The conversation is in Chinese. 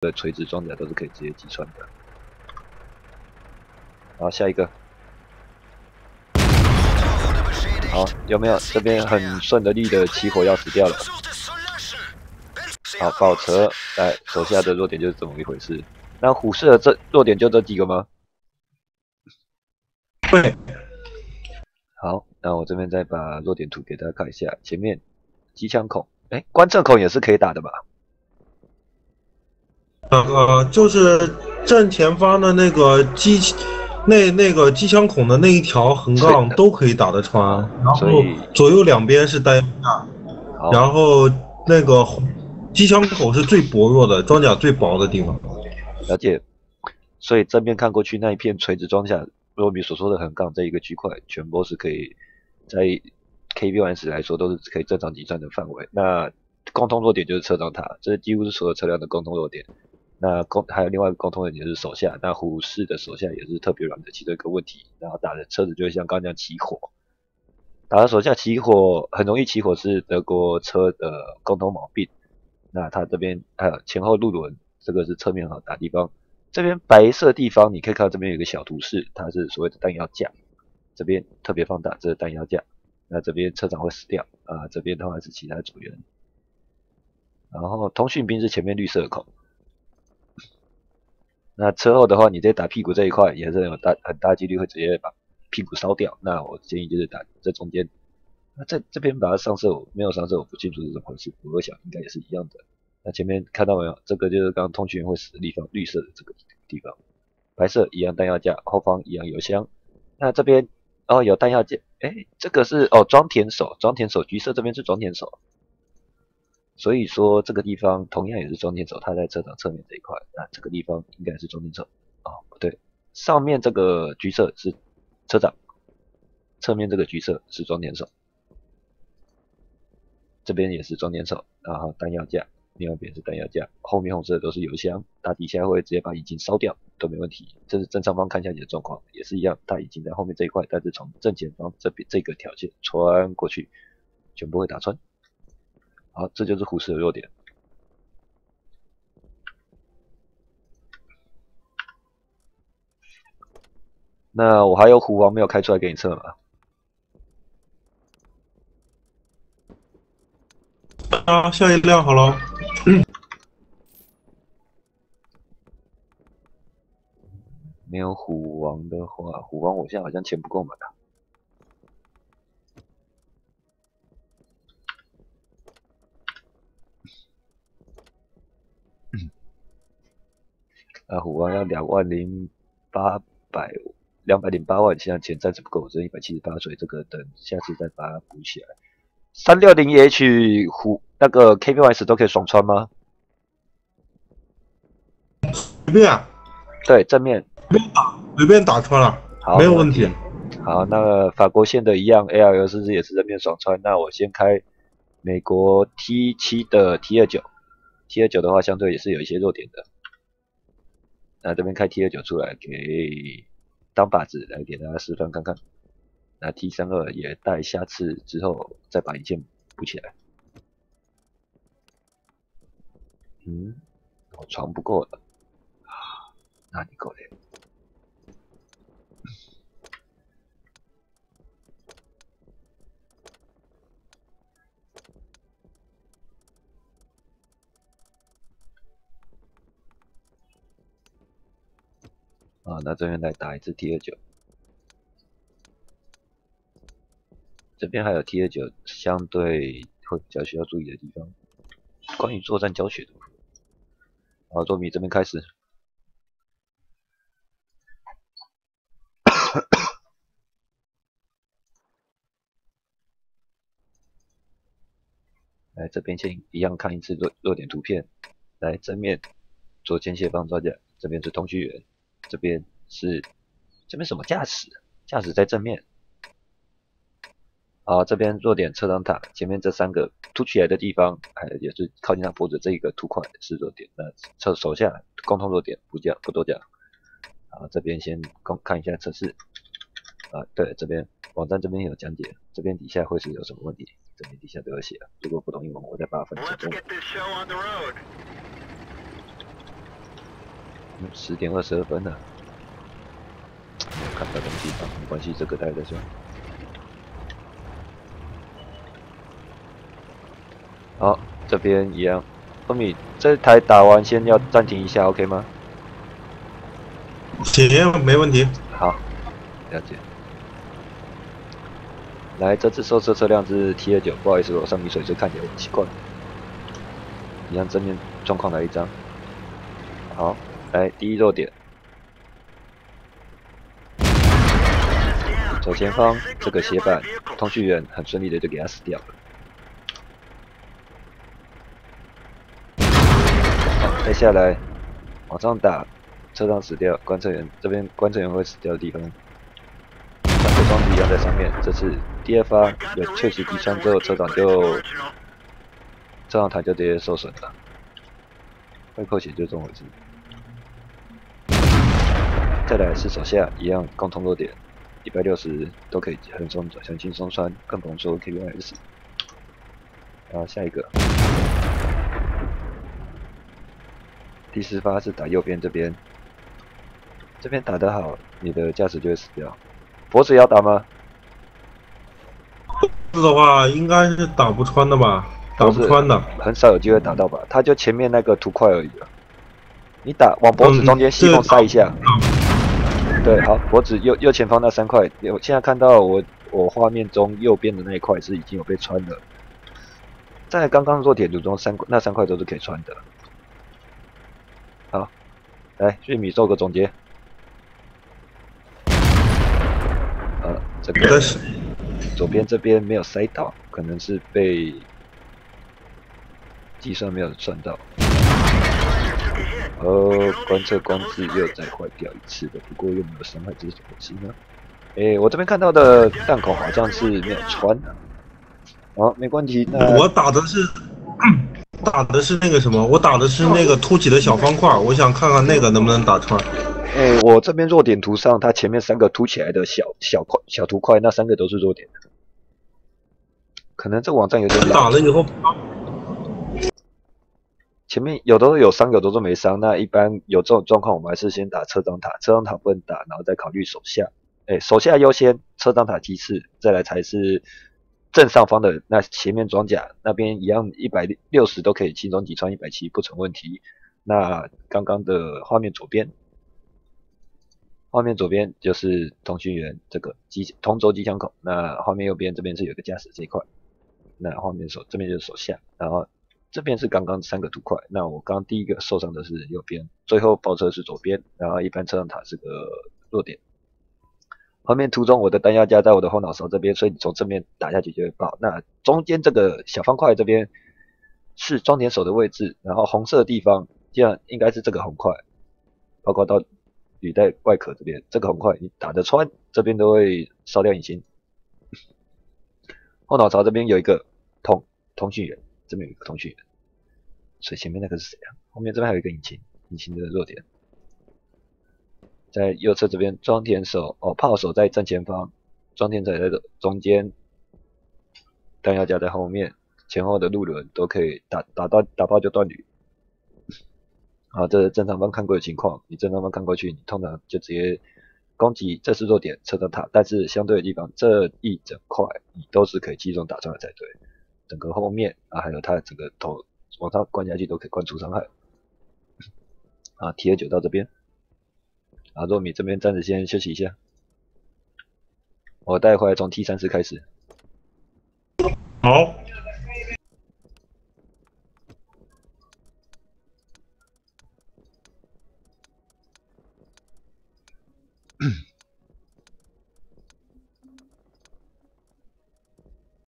的垂直装甲都是可以直接击穿的。好，下一个。好，有没有这边很顺的利的起火要死掉了？好，爆车，来手下的弱点就是这么一回事。那虎式的这弱点就这几个吗？对。好，那我这边再把弱点图给大家看一下。前面机枪孔，哎，观测孔也是可以打的吧？呃，就是正前方的那个机。那那个机枪孔的那一条横杠都可以打得穿，然后左右两边是单架，然后那个机枪口是最薄弱的装甲最薄的地方。了解，所以正面看过去那一片垂直装甲，若比所说的横杠这一个区块，全部是可以在 KBS 来说都是可以正常计算的范围。那共通弱点就是车长塔，这几乎是所有车辆的共通弱点。那共还有另外一个共通的点是手下，那虎式的手下也是特别软的其中一个问题，然后打的车子就会像刚刚那样起火，打的手下起火很容易起火是德国车的共同毛病。那它这边还有前后路轮，这个是侧面好打地方。这边白色地方你可以看到这边有一个小图示，它是所谓的弹药架，这边特别放大，这是弹药架。那这边车长会死掉啊，这边的话是其他组员。然后通讯兵是前面绿色孔。那车后的话，你在打屁股这一块也是有大很大几率会直接把屁股烧掉。那我建议就是打这中间。那这这边把它上色，我没有上色，我不清楚是怎么回事。我想应该也是一样的。那前面看到没有？这个就是刚刚通讯员会死的地方，绿色的这个地方，白色一样弹药架，后方一样油箱。那这边哦有弹药架，哎，这个是哦装填手，装填手，橘色这边是装填手。所以说这个地方同样也是装填手，它在车长侧面这一块，那这个地方应该是装填手啊，不对，上面这个橘色是车长，侧面这个橘色是装填手，这边也是装填手，然后弹药架，另外一边是弹药架，后面红色的都是油箱，它底下会直接把引擎烧掉都没问题，这是正上方看下去的状况，也是一样，它引擎在后面这一块，但是从正前方这边这个条件穿过去，全部会打穿。好，这就是虎式的弱点。那我还有虎王没有开出来给你测吗？啊，下一辆好了。没有虎王的话，虎王我现在好像钱不够买啊。啊，虎王要两万零八百，两百零八万，现在钱暂时不够，只剩一百七十八，所以这个等下次再把它补起来。三六零 H 虎那个 KPS 都可以双穿吗？随便，对，正面随便打，随便打穿了，好，没有问题。好，那法国线的一样，AL 是不是也是正面爽穿？那我先开美国 T 七的 T 二九，T 二九的话相对也是有一些弱点的。那这边开 T 二九出来给当靶子来给大家示范看看。那 T 三二也带下次之后再把一件补起来。嗯，我床不够了，那你够了。啊，那这边来打一次 T 二九，这边还有 T 二九相对会比较需要注意的地方，关于作战教学的。好，作米这边开始。来这边先一样看一次弱弱点图片，来正面左前斜方装甲，这边是通讯员。这边是这边什么驾驶？驾驶在正面。好，这边弱点车长塔前面这三个凸起来的地方，还有也是靠近他脖子这一个凸块是弱点。那车手下共同弱点不讲不多讲。好，这边先公看一下测试。啊，对，这边网站这边有讲解，这边底下会是有什么问题？这边底下都有写。如果不懂英文，我再把它分成中。十点二十二分了，看不到东西啊，没关系，这个待着算。好，这边一样。后米，这台打完先要暂停一下，OK 吗？行，没问题。好，了解。来，这次收车车辆是 T 二九，不好意思，我上米水就看起来很奇怪。一样正面状况来一张。好，来第一弱点，左前方这个斜板通讯员很顺利的就给他死掉了。再下来，往上打，车上死掉，观测员这边观测员会死掉的地方，两个装置一样在上面。这次第二发有确实击穿之后，车长就车上台就直接受损了，会扣血就这么回事。再来是手下一样共同弱点，一百六十都可以很松很轻松穿，更不用说 K B S。然后下一个。第四发是打右边这边，这边打得好，你的驾驶就会死掉。脖子要打吗？脖子的话应该是打不穿的吧？打不穿的，很少有机会打到吧？他就前面那个图块而已了。你打往脖子中间细缝塞一下。对，好，脖子右右前方那三块，我现在看到我我画面中右边的那一块是已经有被穿的。在刚刚做铁图中，三那三块都是可以穿的。好，来玉米做个总结。呃，这个左边这边没有塞到，可能是被计算没有算到。呃，观测光字又再坏掉一次的，不过又没有伤害，这是怎么回事呢？哎，我这边看到的弹孔好像是没有穿的。好，没问题。我打的是。打的是那个什么？我打的是那个凸起的小方块，我想看看那个能不能打穿。哎，我这边弱点图上，它前面三个凸起来的小小块小图块，那三个都是弱点。可能这网站有点打了以后，前面有的有伤，有的都没伤。那一般有这种状况，我们还是先打车长塔，车长塔不能打，然后再考虑手下。哎，手下优先，车长塔其次，再来才是。正上方的那前面装甲那边一样，一百六十都可以轻松击穿一百七不成问题。那刚刚的画面左边，画面左边就是通讯员这个机同轴机枪口。那画面右边这边是有个驾驶这一块。那画面手这边就是手下，然后这边是刚刚三个图块。那我刚第一个受伤的是右边，最后爆车是左边，然后一般车上塔是个弱点。后面途中我的弹药架在我的后脑勺这边，所以你从正面打下去就会爆。那中间这个小方块这边是装填手的位置，然后红色的地方这样应该是这个红块，包括到履带外壳这边这个红块，你打得穿这边都会烧掉引擎。后脑勺这边有一个通通讯员，这边有一个通讯，所以前面那个是谁啊？后面这边还有一个引擎，引擎的弱点。在右侧这边装填手哦，炮手在正前方，装填者在中间，弹药架在后面，前后的路轮都可以打打到打爆就断旅。好，这是正常方看过的情况，你正常方看过去，你通常就直接攻击这是弱点车灯塔，但是相对的地方这一整块你都是可以集中打穿的才对，整个后面啊还有它整个头往上灌下去都可以灌出伤害。啊，T 二九到这边。啊，糯米这边暂时先休息一下，我待会从 T 三十开始。好。